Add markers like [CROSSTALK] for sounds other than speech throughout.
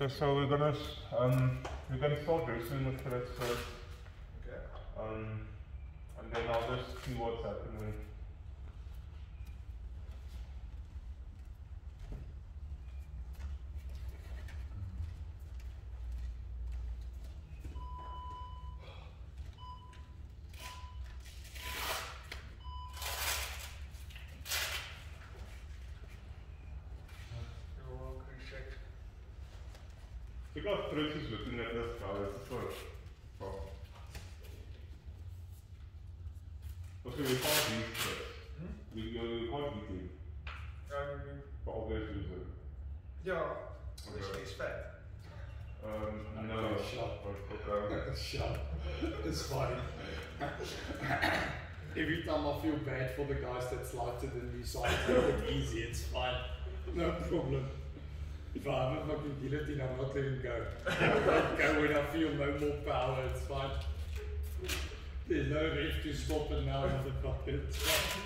Okay, so we're gonna um, we're gonna start very soon with threads first, Okay. um, and then I'll just see what's happening. You're welcome, check. Check out threads is looking at this guy. This is what. Oh. Okay, we can't beat threads. Hmm? We, we can't beat him Um, for obvious reasons. yeah, this Okay. is fat. Um, no, Okay, sure. but, okay. Shut. It's fine. Every time I feel bad for the guys that slighted and we side it easy, it's fine. No problem. If I have a fucking guillotine, I'm not letting go. [LAUGHS] Let go when I feel no more power, it's fine. There's no ref to stop it now. It's fine.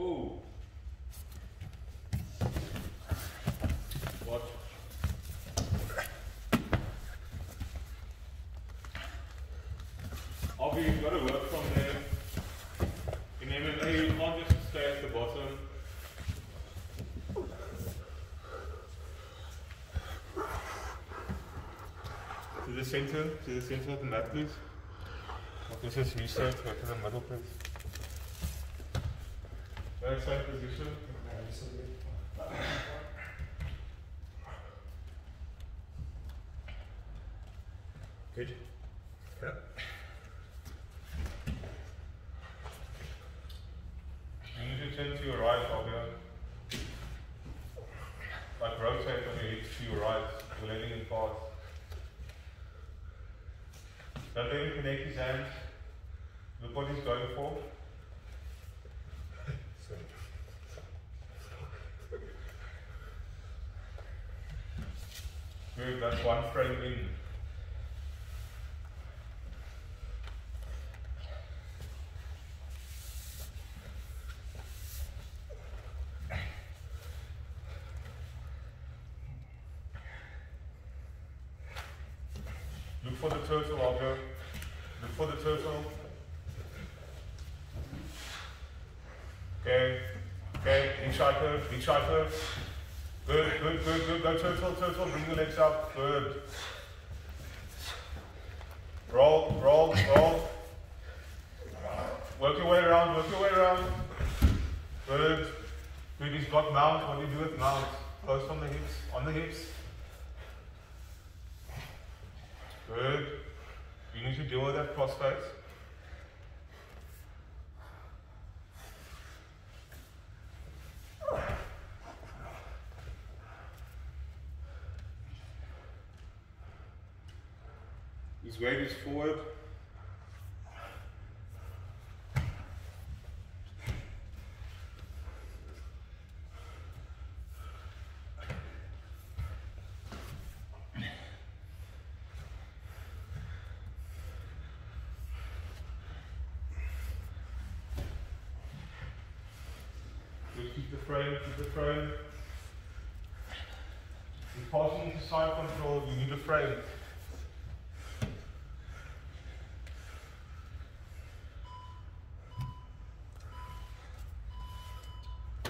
Oh. What? Obviously, you've got to work from there. In MMA, you can't just stay at the bottom. To the center, to the center of the mat, please. Okay, so reset, go to the middle, please. Right side position. Good. You need to turn to your right, Fabio. Like rotate on your hips to your right, letting him pass. Let him connect his hands. Look what he's going for. Good, [LAUGHS] that's one frame in. Look for the turtle, Algo. Look for the turtle. Okay. Okay, inside her, inside her. Good, good, good, good. Go turtle, turtle. Bring your legs up. Good. Roll, roll, roll. Work your way around, work your way around. Good. Good, he's got mount. What do you do with mount? Close on the hips, on the hips. Good. You need to deal with that crossface. His weight is forward. Keep the frame, keep the frame. You're passing into side control, you need a frame.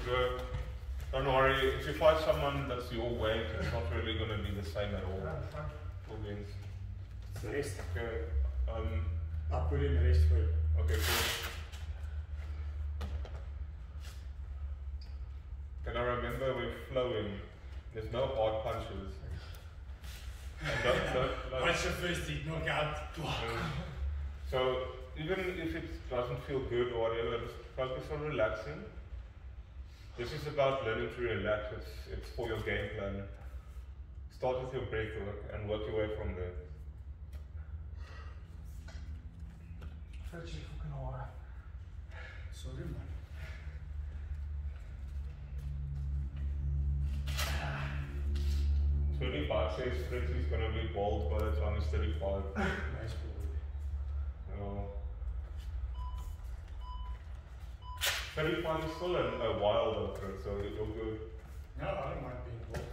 Good. Don't worry, if you fight someone that's your weight, it's not really going to be the same at all. Full wins. It's the rest. Okay. Um, I'll put in the rest for you. Okay, cool. Can I remember we're flowing? There's no hard punches. What's your first hit knockout? um, so even if it doesn't feel good or whatever, just focus on relaxing. This is about learning to relax. It's, it's for your game plan. Start with your breath work and work your way from there. Fetch fucking water. So do mine. Thirty-five says Fritz is gonna be bald by the time he's thirty-five. [LAUGHS] nice boy. Yeah. 35 is still a, a though, Fritz, so you're good. No, I don't mind being bald.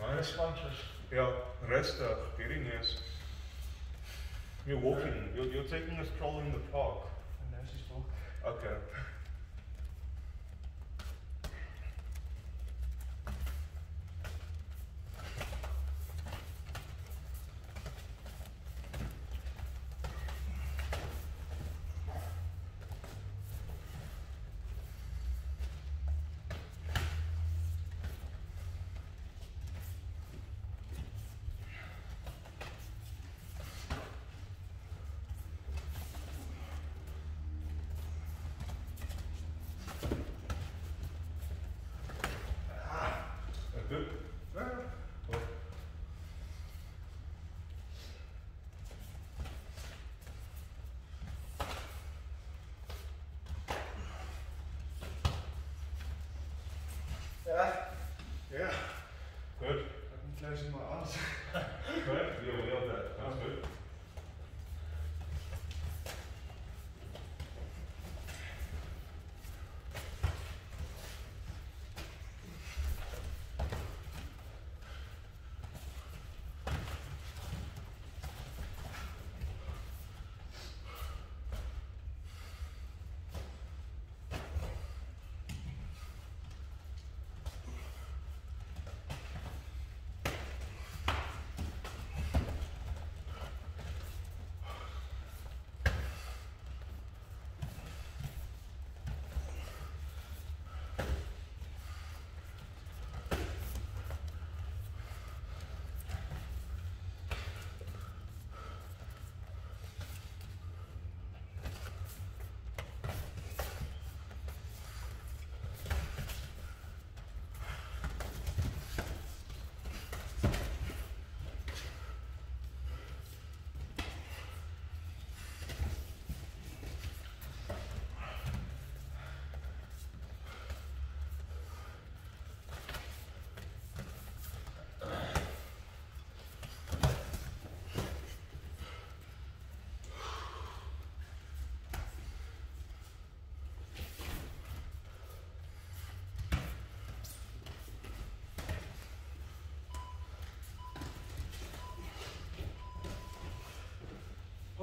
Nice. Yeah, rustig, hierdie neus. You're walking, you're, you're taking a stroll in the park. And now she's talking. Okay. That's good. Yeah. Cool. Yeah. Yeah. Good. Closing my eyes. [LAUGHS] Good. Yeah, we nailed that. That's good.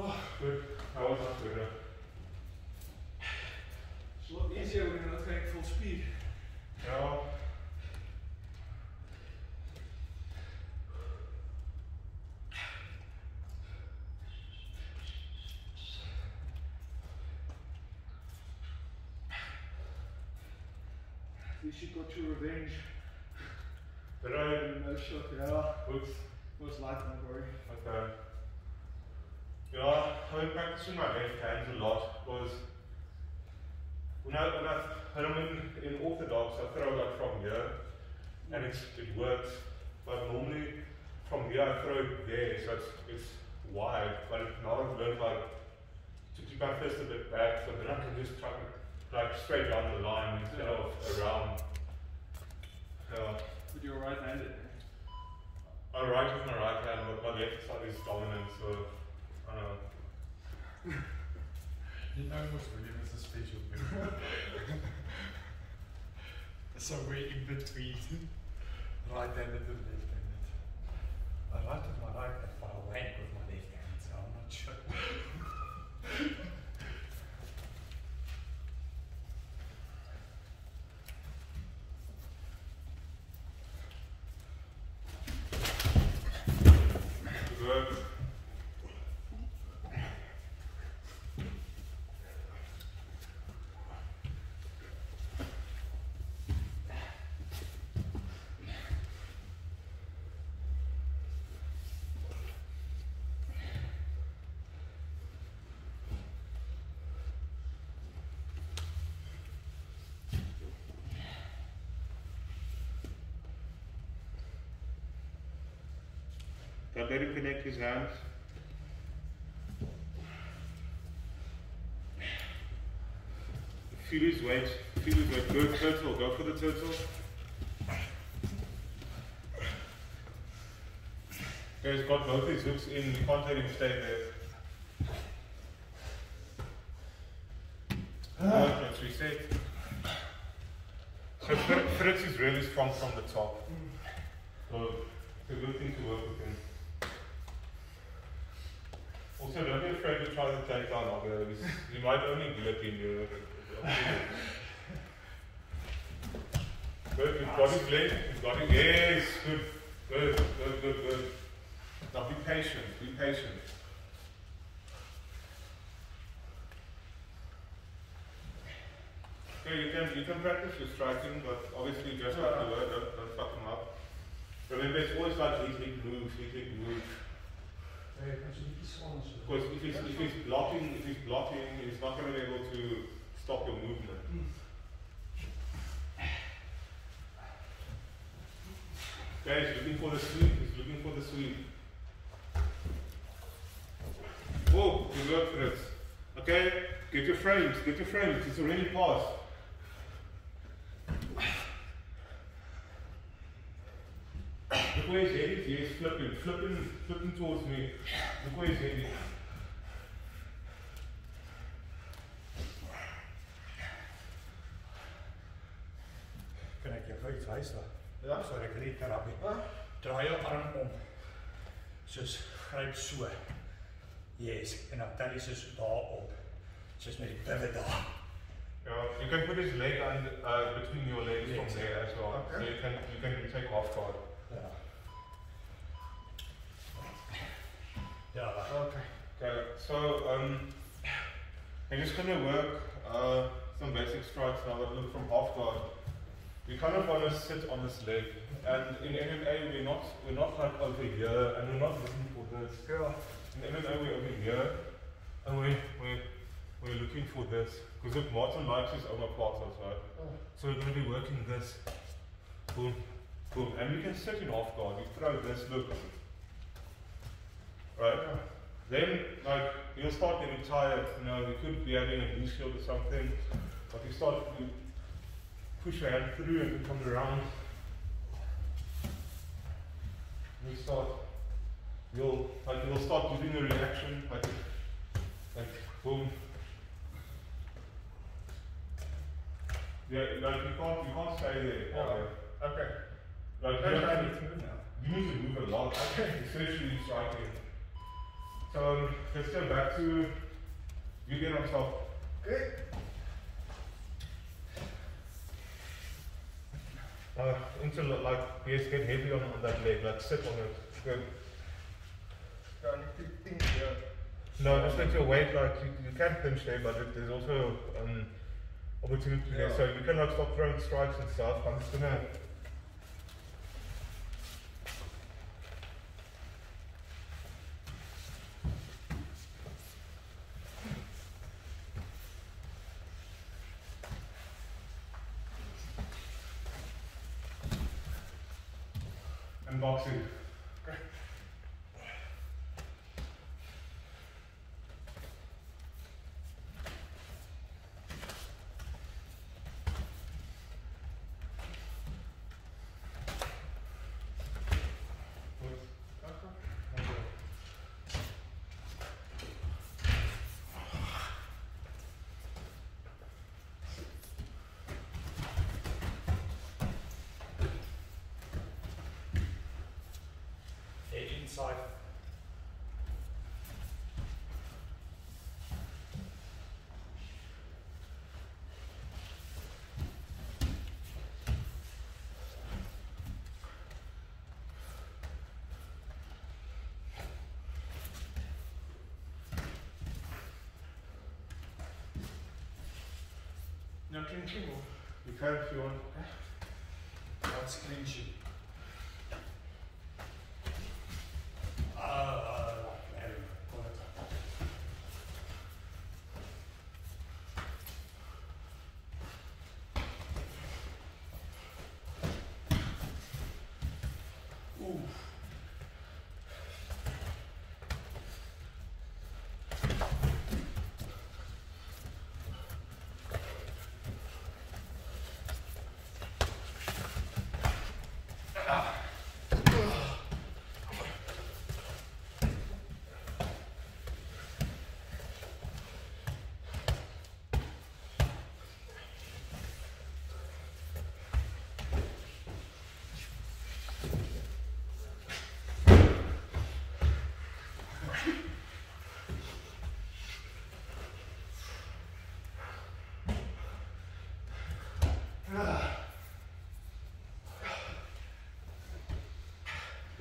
Oh, good. That was not good. It's a lot easier when you're not going full speed. Least you got your revenge. Did I? No shot, yeah. Oops. Was light, don't worry. Okay. Yeah, I've been practicing my left hands a lot because when I when I when I'm in, in orthodox I throw like from here and it's it works. But normally from here I throw it there so it's it's wide. But now I've learned like to keep my fist a bit back so then I can just try it like straight down the line instead of around. Yeah. With your right handed. Eh? I write with my right hand, but my left side is dominant, so I don't know. [LAUGHS] You know most William is a special move. so we're in between right-handed and left-handed. I write with my right but I wank with my left hand, so I'm not sure. Good. Don't let him connect his hands. Feel his weight. Feel his weight. Good turtle. Go for the turtle. Okay, he's got both his hooks in. You can't let him stay there. Ah. Right, let's reset. So Fr- Fritz is really strong from the top. Mm. So it's a good thing to work with him. Also, don't be afraid to try the takedown of those. You might only guillotine you. Good, you've got his leg, you've got his, yes, good, good, good, good, good. Now be patient, be patient. Okay, you can you can practice your striking, but obviously just like the word, don't, don't fuck him up. Remember, it's always like hit, hit, move, hit, hit, move. Because if he's, if he's blocking, if he's blocking, he's not going to be able to stop your movement. Okay, he's looking for the sweep. He's looking for the sweep. Oh, good work, Fritz. Okay, get your frames, get your frames. It's already passed. Look where his head is. Yes, flipping, flipping, flipping towards me. Look where his head is. Kan ek jou vir iets wys daar? Ja. So ek net terapie. Ah. Draai jou arm om. Soos gryp so. Yes, en dan tel jy soos daarop. Soos met die pivot daar. Yeah, you can put his leg on, uh, between your legs from Legs. there as well. So Okay. you can you can take off guard. Ja. Ja, Okay. Okay, so um, I'm just gonna work uh, some basic strikes now that look from half guard. We kind of want to sit on this leg, and in MMA we're not we're not like over here, and we're not looking for this. Yeah. In MMA we're over here, and we we we're looking for this because if Martin likes his omoplatas, right? Oh. So we're going to be working this. Boom, boom, and we can sit in half guard. You throw this, look. Right? Then, like, you'll start getting tired. You know, you could be having a knee shield or something, but you start to push your hand through and you come around. You start, you'll like you'll start giving a reaction, like, like boom. Yeah, like you can't you can't stay there. Yeah. Okay. Like you, have to move now. you need to move a lot, especially striking. So um, let's go back to you get on top. Okay. Uh, into li- like yes, get heavy on, on that leg, like sit on it. Good. Yeah, I need to think here. No, just let your weight like you, you can pinch there, but it, there's also um, opportunity there. So you can like stop throwing strikes and stuff. I'm just gonna. Unboxing. head inside. No clinching? You can if you want. What's clinching?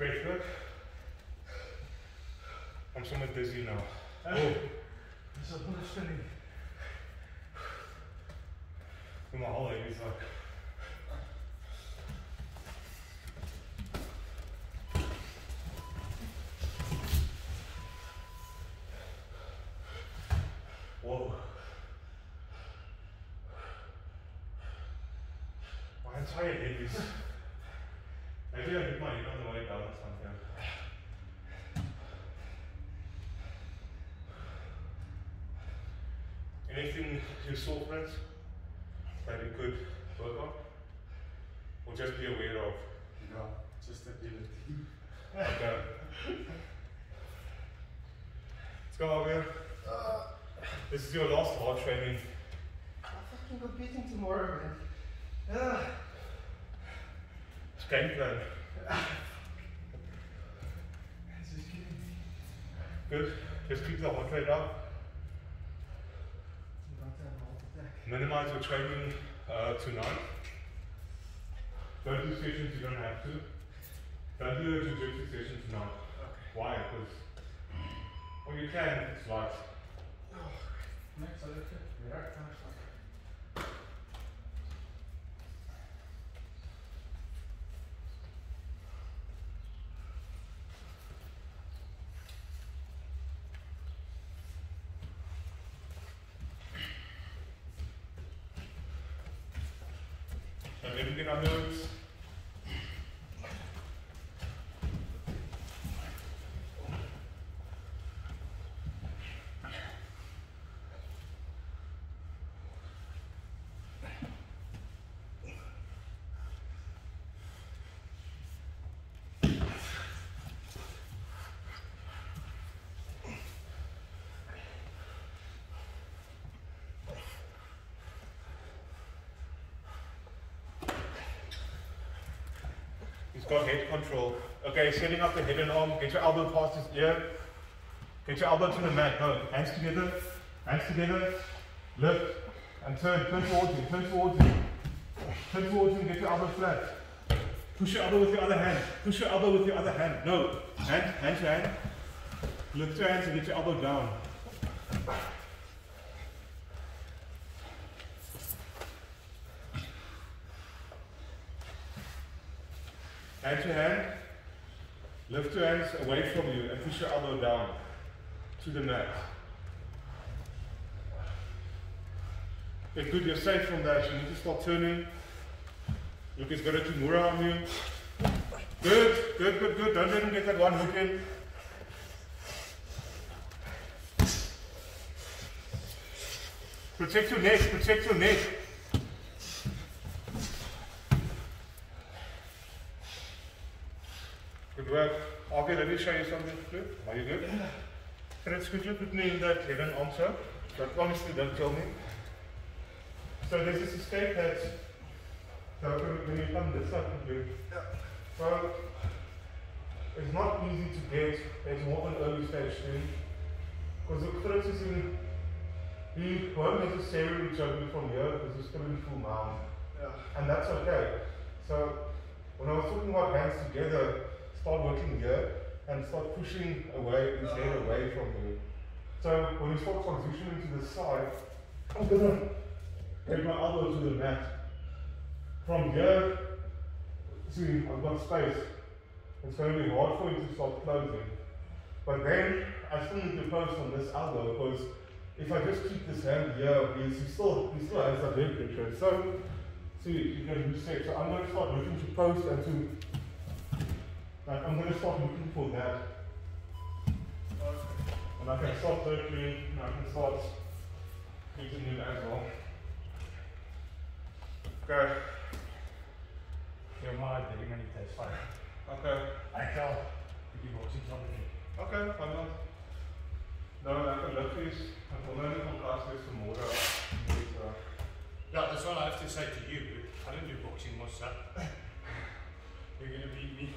Breath work. I'm somewhat dizzy now. Ah. Oh, Dis op my spinning. my whole leg is like. Whoa. My entire head is. Maybe I hit my head on the way down or something. Anything you saw, friends, that you could work on? Or just be aware of? Ja, just ability. Okay. Let's go over. Uh, This is your last hard training. I'm fucking competing tomorrow, man. Ah, It's game plan. [LAUGHS] this is killing me. Good. Just keep the heart rate up. I'm about to have a heart attack. Minimize training uh, tonight. Don't do sessions you don't have to. Don't do a jiu-jitsu session tonight. Why? Because, well, you can it's light. Niks, sal ek dit werk kan sak. And everything underwards. He's got head control. Okay, setting up the head and arm. Get your elbow past his ear. Get your elbow to the mat. Go. Hands together. Hands together. Lift. And turn. Turn towards him. Turn towards him. Turn towards him. Get your elbow flat. Push your elbow with your other hand. Push your elbow with your other hand. No. Hand. Hand to hand. Lift your hands and get your elbow down. Hand to hand. Lift your hands away from you and push your elbow down to the mat. Okay, good, you're safe from that. You need to start turning. Look, he's got a Kimura on you. Good, good, good, good. Don't let him get that one hook in. Protect your neck, protect your neck. Okay, let me show you something, Flip. Are you good? Fritz, could you put me in that hidden answer? But honestly, don't tell me. So this escape hatch. So when you come this up, you So it's not easy to get. It's more an early stage thing. Because the Fritz is in, he won't necessarily you from here because he's still in full mount. Ja. And that's okay. So when I was talking about hands together, start working here and start pushing away his head ah. away from you. So when you start transitioning to the side, I'm gonna take my elbow to the mat. From here, see, I've got space. It's going to be hard for you to start closing. But then I still need to post on this elbow because if I just keep this hand here, he still he still has that leg pressure. So see you can reset. So I'm going to start looking to post and to like I'm going to start looking for that. And I can start circling, and I can start using it as well. Okay. You're my big money test fine. Okay. I tell you watching something. Okay, why not? No, I can lift these. I will only come past this some more. uh, Yeah, that's what I have to say to you. I don't do boxing myself. [LAUGHS] You're gonna beat me,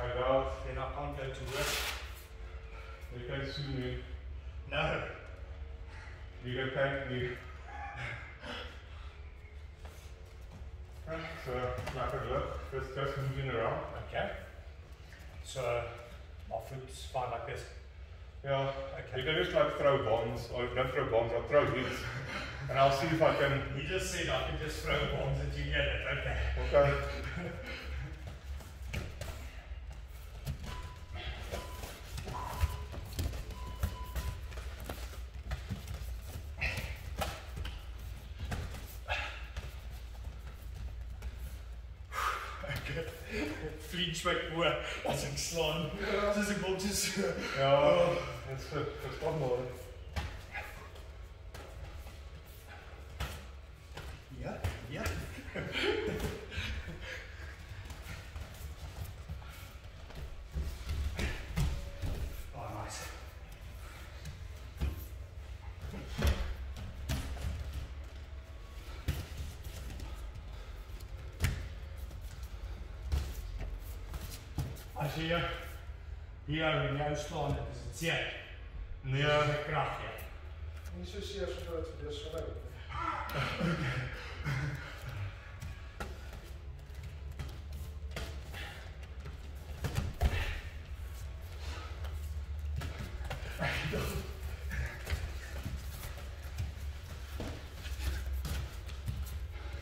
I doubt then I can't go to work. you can sue me. No. You can thank me. So like a look, just just moving around. Okay. So my foot's fine like this. Yeah. Okay. You can just like throw bombs, oh, or not throw bombs, I'll throw hits. [LAUGHS] and I'll see if I can. He just said I can just throw bombs at you. Yeah, okay. Okay. [LAUGHS] as ek slaan. Soos ek wil just Ja, dat is, dat As jy hier in jou staan, dit is dit seer. Nee, Dis 'n krag, ja. Nie so seer so dat dit weer so nou.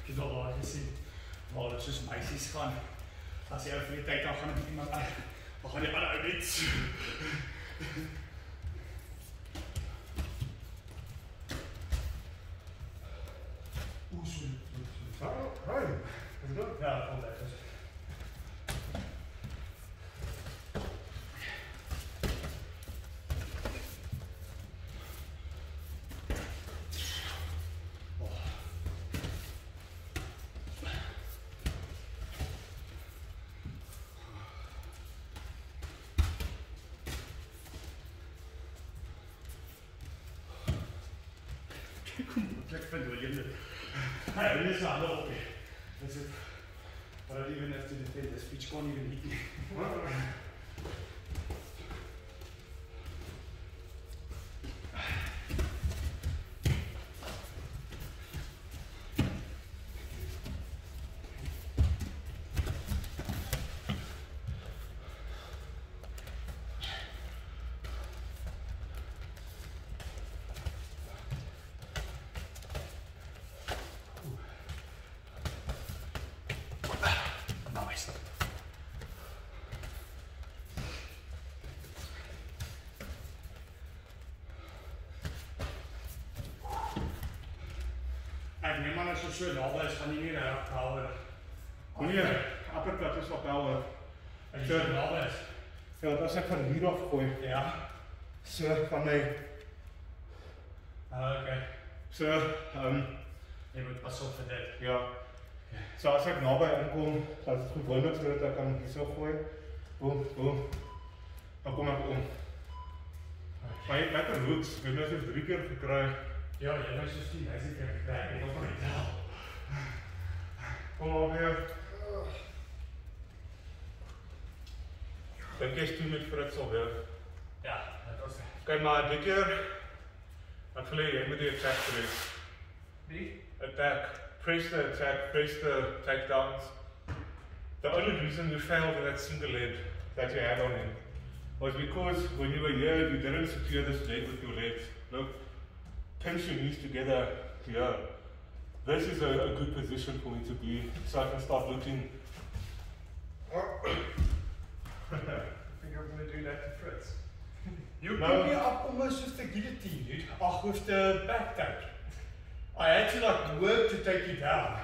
Ek het al daar gesien waar dit soos meisies gaan. As jy ou vir die tyd dan gaan met iemand aan. Dan gaan die ander ou net so. Oes so. Oh, hey. Is dit? Ja, kom daar. Wel jy. Hey, dit is. Dis dit. But I even have to defend this speech can't even hit me. As jy so naby is, gaan jy nie reg hou nie. Nee, uppercut is op hou. As jy so naby is. Ja, want as ek van hier af gooi, Ja. so van my, Ah, okay. so, ehm, um, Jy moet pas op vir dit. ja. So as ek naby inkom, dan is dit gewoonlik sodat ek kan hierso gooi. Boom, boom. Dan kom ek om. Maar jy het lekker hooks, ek het so drie keer gekry. Ja, jy moet so sien, hy's ek gekry. Ek wil net tel. Kom maar weer. Dink jy is toe met Fritz al weer? Ja, dit was Kyk maar, dit keer, wat wil jy, moet die attack press. Wie? Attack. Press the attack, press the takedowns. The only reason you failed in that single leg that you had on him was because when you were here, you didn't secure this leg with your legs. Look, pinch your knees together here. This is a, a good position for me to be, so I can start looking. I [COUGHS] think I'm going to do that to Fritz. [LAUGHS] You No. picked me up almost with the guillotine, dude. Ach, with the back tape. I had to like work to take you down.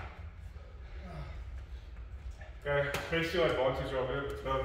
Okay, press your advantage of it. No.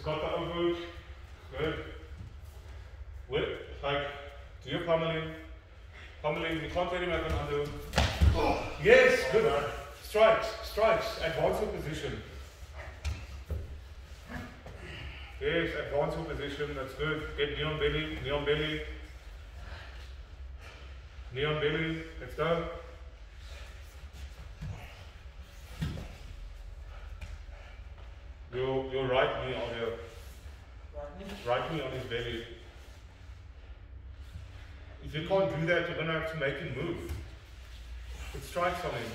He's got the overhook. Good. Whip, like, do your pummeling. Pummeling, you can't let him have an underhook. Yes, good. Strikes, strikes, advance your position. Yes, advance your position, that's good. Get knee on belly, knee on belly. Knee on belly, let's go. Your, your right knee on your right knee on his belly. If you can't do that, you're gonna have to make him move. It strikes on him.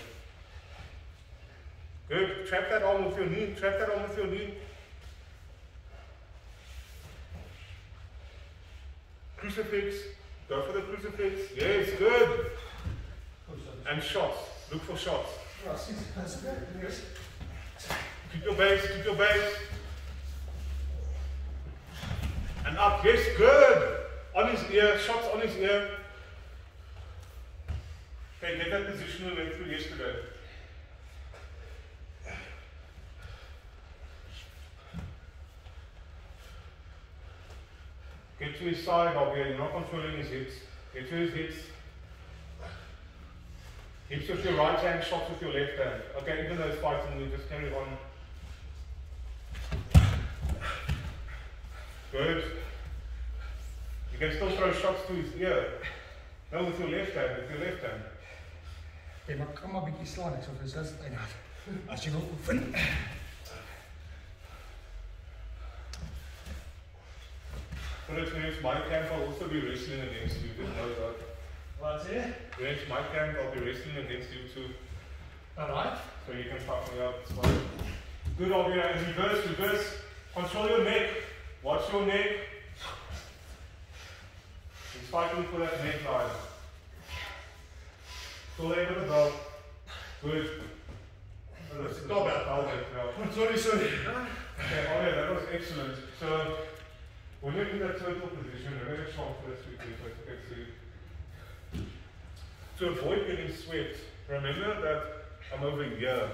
Good. Trap that arm with your knee. Trap that arm with your knee. Crucifix. Go for the crucifix. Yes, good. And shots. Look for shots. Keep your base, keep your base. And up, yes, good. On his ear, shots on his ear. Okay, get that position we went through yesterday. Get to his side of here, you're not controlling his hips. Get to his hips. Hips with your right hand, shots with your left hand. Okay, even though it's fighting, we just carry on. Good. You can still throw shots to his ear. No, with your left hand, with your left hand. Okay, maar kan maar 'n bietjie slaan, ek sou vir sus eindig. As jy wil oefen. For experience, my camp will also be wrestling against you. Just know that. Wat sê jy? Experience, my camp, I'll be wrestling against you too. Alright. So you can fuck me up. It's fine. Good idea. And reverse, reverse. Control your neck. Watch your neck. He's fighting for that neck line. Still able to go. Good. Stop that. Velvet, yeah. Sorry, sorry. Okay, oh yeah, that was excellent. So, when you're in that turtle position, we're going to chant first quickly so you can see. To avoid getting swept, remember that I'm over here.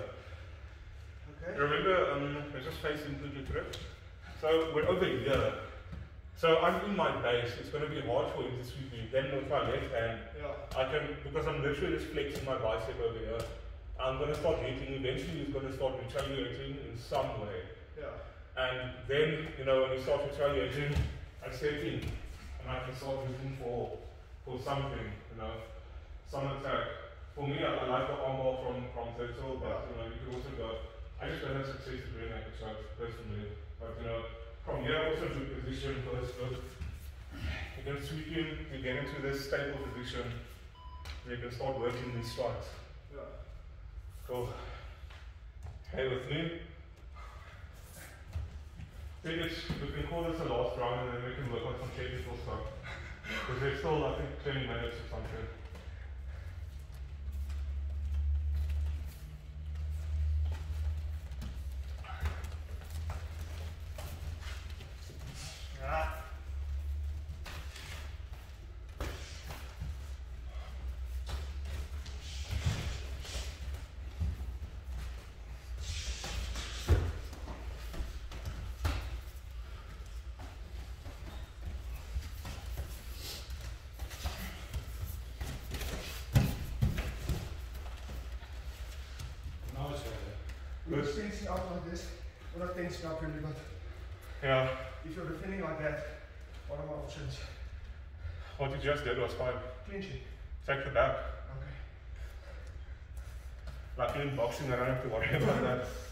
Okay. Remember, um, we're just facing the trip. So we're over here. So I'm in my base. It's going to be hard for him to sweep me. Then with my left hand, Ja. I can, because I'm literally just flexing my bicep over here. I'm going to start hitting. Eventually, he's going to start retaliating in some way. Yeah. And then, you know, when he starts retaliating, I step in and I can start looking for for something, you know, some attack. For me, I, I like the armbar from from Zetzel, but you know, you can also go. I just don't have success with doing that personally. But you know, from here also to position first look. You can sweep him, you get into this stable position, and you can start working these strikes. Yeah. Cool. Hey, with me. I think it's, we can call this the last round and then we can work on some technical stuff. Because there's still, I think, 20 minutes or something. Ja. Now it's you're facing out like this, we're not tensing up really, but Yeah. If you're defending like that, what are my options? What you just did was fine. Clinching. Take the back. Okay. Luckily in boxing, I don't have to worry about that. [LAUGHS]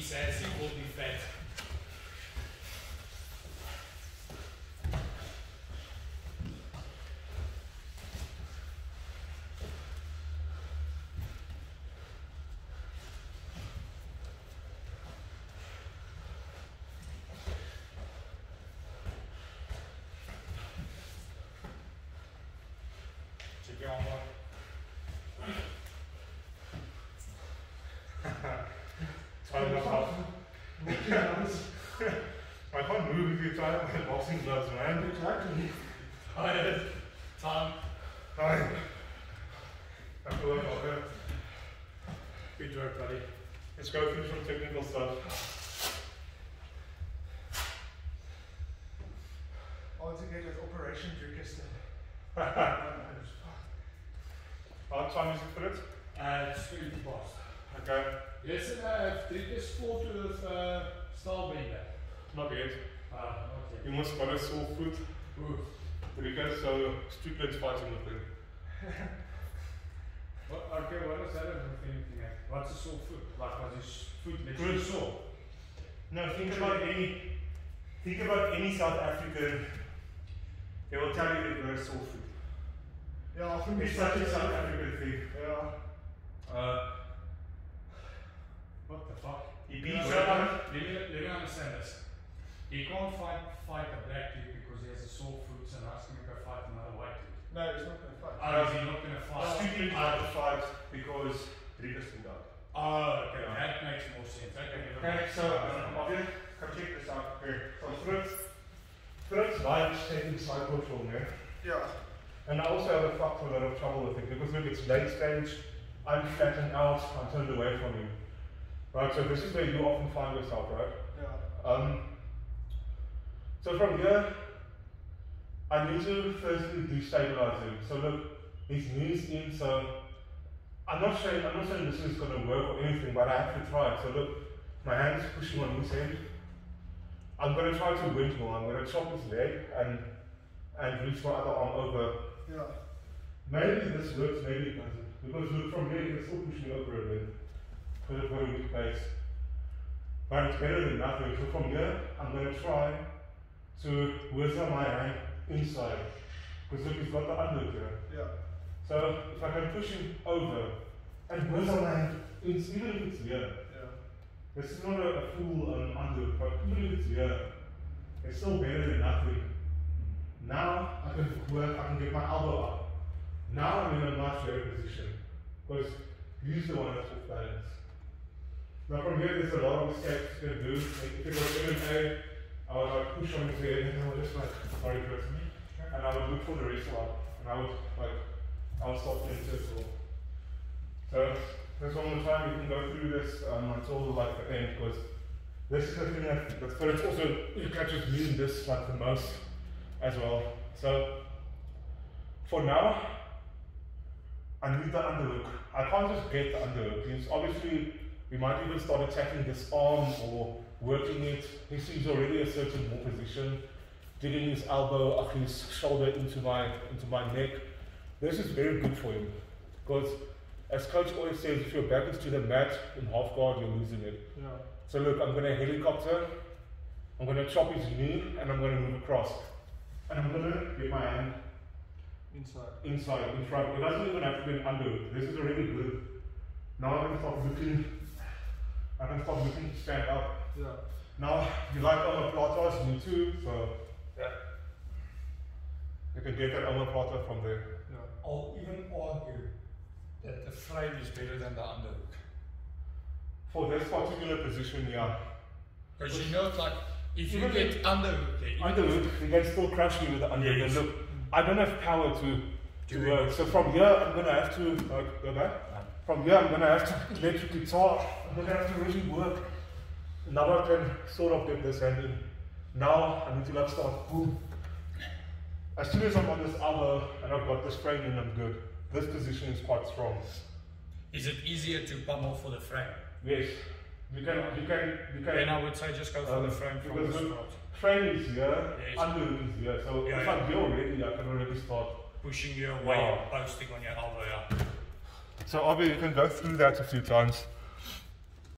sassy will be fed. Check your Try that out. I can't move if you try my boxing gloves, man. Exactly. Tired. Time. Hi. I feel like okay. Good work, buddy. Let's go through some technical stuff. I want to get with Operation Drukistan. What time is it for it? Uh, it's 20 past. Okay. Yesterday I have did this sport with uh, Staalbender. Not yet. Ah, You must got a sore foot. Ooh. Because so Strickland's fighting with him. What, okay, what does that have with anything? else? What's a sore foot? Like, was his foot literally sore? No, think about any think about any South African. They will tell you they've got a sore foot. Yeah, I think It's such a South African thing. Yeah. Uh, What the fuck? he beats so, someone. let, me, let me understand this. He can't fight fight a black dude because he has a sore foot, and now he's going to go fight another white dude. No, he's not going to fight. Oh, is he not going to fight? Strickland out the fight because Rickerson died. Oh, okay, Yeah. that makes more sense. Okay, never Okay, mind. so um, I'll come check this out. Okay, so Fritz, Fritz likes taking cycle from there. Yeah. And I also have a fucked a lot of trouble with it because look, it's late stage, I'm flattened out, I'm turned away from you. Right, so this is where you often find yourself, right? Yeah. Um, so from here, I need to firstly destabilize him. So look, his knees in, so I'm not saying I'm not saying this is gonna work or anything, but I have to try it. So look, my hand is pushing on his head. I'm gonna try to windmill, I'm gonna chop his leg and and reach my other arm over. Yeah. Maybe this works, maybe it doesn't. Because look from here you can still push me over a bit. Got a weak base. But it's better than nothing. So from here, I'm going to try to whistle my hand inside. Because look, he's got the underhook here. Yeah. So if I can push him over and whistle my hand, in, even if it's here, Yeah. this is not a, a full um, underhook, but even if it's here, it's still better than nothing. Now I can work, I can get my elbow up. Now I'm in a much better position. Because he's the one that's off balance. Now from here there's a lot of escapes you can do. Like if it was MMA, I would like push on his head and I would just like sorry first me. And I would look for the wrist lock. And I would like I would stop in circle. So there's one more time you can go through this um, until like the end because this is the thing that that's but it's also you catches me in this like the most as well. So for now I need the underhook. I can't just get the underhook. It's obviously we might even start attacking this arm or working it. He sees already a certain more position, digging his elbow up his shoulder into my into my neck. This is very good for him because as coach always says, if your back is to the mat in half guard, you're losing it. Yeah. So look, I'm gonna helicopter, I'm gonna chop his knee, and I'm gonna move across. And I'm gonna get my hand Inside. inside, in front. It doesn't even have to be an underhook. This is already good. Now I can start looking. I can start looking to stand up. Yeah. Now you like omoplatas, me too. So yeah, you can get that omoplata from there. Yeah. I'll even argue that the frame is better than the underhook. For this particular position, yeah. Because you know, it's like, if you Even get underhook there, even Underhook, you can still crush me with the underhook. Yes. Look, I don't have power to to Do work. So from here, I'm gonna have to like, go back. From here, I'm gonna have to electric guitar. I'm gonna have to really work. Now I can sort of get this hand in. Now I need to like start. Boom. As soon as I'm on this elbow and I've got this frame in, I'm good. This position is quite strong. Is it easier to pummel for the frame? Yes, you can, you can, you can. Then I would say just go for Um, the frame from because the start. Frame is here, Yes. underhook is here. So Yeah, if yeah. I'm here already, I can already start. Pushing you away Wow. posting on your elbow, yeah. So Avi, you can go through that a few times.